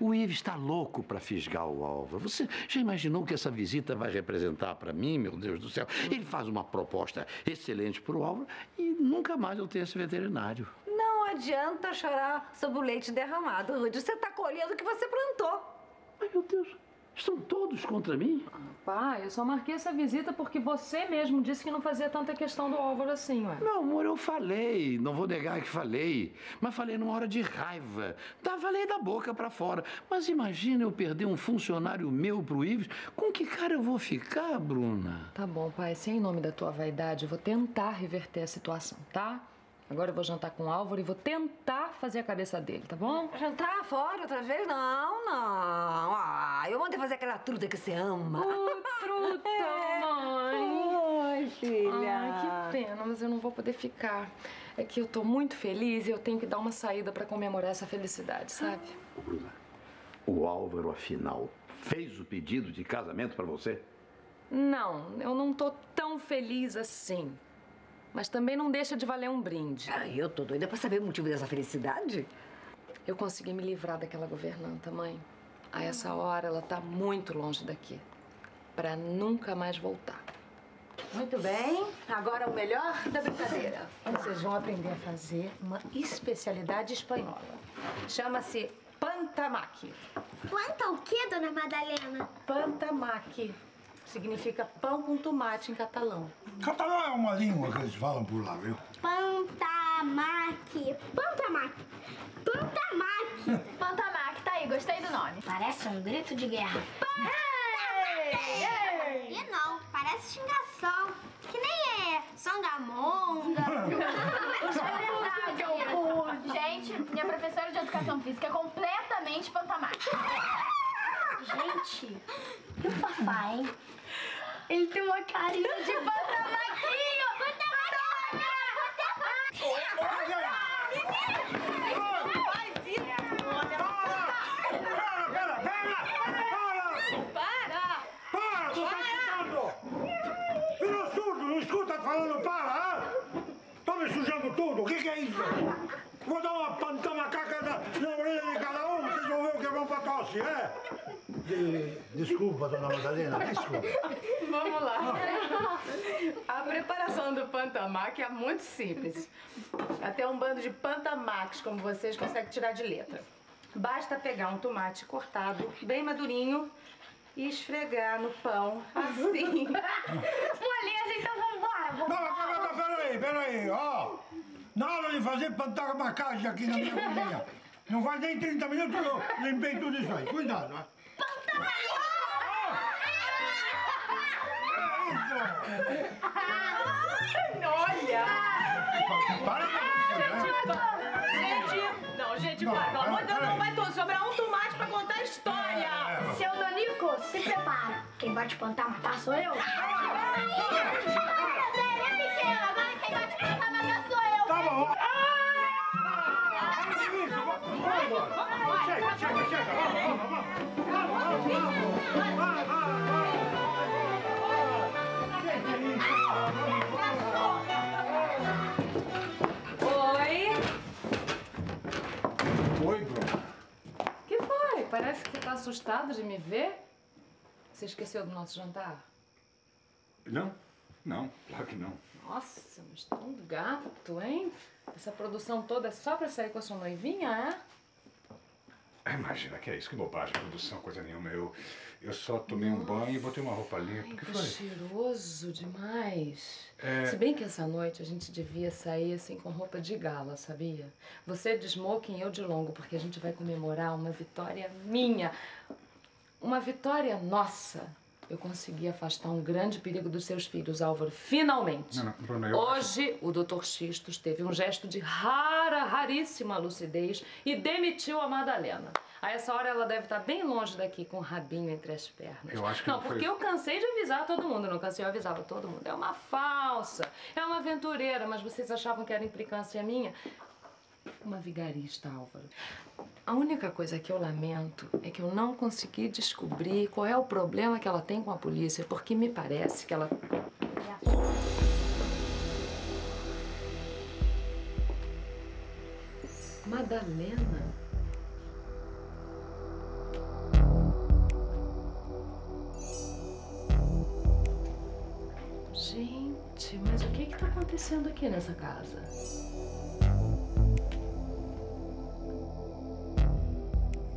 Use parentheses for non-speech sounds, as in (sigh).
O Ives está louco para fisgar o Álvaro. Você já imaginou o que essa visita vai representar para mim, meu Deus do céu? Ele faz uma proposta excelente para o Álvaro e nunca mais eu tenho esse veterinário. Não adianta chorar sobre o leite derramado, Rude. Você está colhendo o que você plantou. Ai, meu Deus. Estão todos contra mim? Pai, eu só marquei essa visita porque você mesmo disse que não fazia tanta questão do Álvaro assim, ué. Meu amor, eu falei. Não vou negar que falei. Mas falei numa hora de raiva. Tá, falei da boca para fora. Mas imagina eu perder um funcionário meu pro Ives. Com que cara eu vou ficar, Bruna? Tá bom, pai. Se é em nome da tua vaidade, eu vou tentar reverter a situação, tá? Agora eu vou jantar com o Álvaro e vou tentar fazer a cabeça dele, tá bom? Jantar fora outra vez? Não, não. Ah, eu mandei fazer aquela truta que você ama. Ô, truta, (laughs) mãe. Oi, filha. Ai, que pena, mas eu não vou poder ficar. É que eu tô muito feliz e eu tenho que dar uma saída pra comemorar essa felicidade, sabe? Bruna, o Álvaro, afinal, fez o pedido de casamento para você? Não, eu não tô tão feliz assim. Mas também não deixa de valer um brinde. Ai, eu tô doida pra saber o motivo dessa felicidade. Eu consegui me livrar daquela governanta, mãe. A essa hora ela tá muito longe daqui. Pra nunca mais voltar. Muito bem. Agora o melhor da brincadeira. Vocês vão aprender a fazer uma especialidade espanhola. Chama-se pantamaque. Planta o quê, dona Madalena? Pantamaque. Significa pão com tomate em catalão. Catalão é uma língua que eles falam por lá, viu? Pantamaque. Pantamaque. Pantamaque. (laughs) Pantamac, tá aí, gostei do nome. Parece um grito de guerra. Ei! E não, parece xingação. Que nem é songamonga. (laughs) Gente, minha professora de educação física é completamente Pantamac. Gente, e o Fafá, hein? Ele tem uma carinha de pantamaquinho. Tá falando para? Tá me sujando tudo, o que que é isso? Vou dar uma pantamacaca na, na orelha de cada um, vocês vão ver o que é bom pra tosse, é? De- desculpa, dona Madalena, desculpa. Vamos lá. A preparação do pantamac é muito simples. Até um bando de pantamacs, como vocês, consegue tirar de letra. Basta pegar um tomate cortado, bem madurinho, e esfregar no pão, assim. Moleza, então vambora. Não, não, não, peraí, peraí, ó. Na hora de fazer pantamacagem aqui na minha cozinha, não faz nem 30 minutos que eu limpei tudo isso aí. Cuidado, né? Olha! Para, Gente, não, gente, para, pelo amor de Deus, não vai todo sobrar um tomate pra contar a história. Seu Donico, se prepara. Quem vai te plantar matar sou eu. É pequeno, agora quem vai te Pantamac sou eu. Tá bom. Chega, chega, chega. Vamos, vamos, vamos. Vai, vai, vai. Oi? Oi, Bruno. que foi? Parece que você tá assustado de me ver. Você esqueceu do nosso jantar? Não, não, claro que não. Nossa, mas tão gato, hein? Essa produção toda é só pra sair com a sua noivinha, é? Imagina que é isso, que bobagem, produção, coisa nenhuma. Eu, eu só tomei um banho e botei uma roupa limpa. O que foi? cheiroso demais. É. Se bem que essa noite a gente devia sair assim com roupa de gala, sabia? Você de smoking, eu de longo, porque a gente vai comemorar uma vitória minha. Uma vitória nossa. Eu consegui afastar um grande perigo dos seus filhos, Álvaro. Finalmente. Não, não, Bruno, eu Hoje, o Dr. Xistos teve um gesto de rara, raríssima lucidez e demitiu a Madalena. A essa hora ela deve estar bem longe daqui, com o rabinho entre as pernas. Eu acho que não, não foi- porque eu cansei de avisar todo mundo. Não cansei, eu avisava todo mundo. É uma falsa, é uma aventureira, mas vocês achavam que era implicância minha? Uma vigarista, Álvaro. A única coisa que eu lamento é que eu não consegui descobrir qual é o problema que ela tem com a polícia, porque me parece que ela... Madalena? Gente, mas o que está acontecendo aqui nessa casa?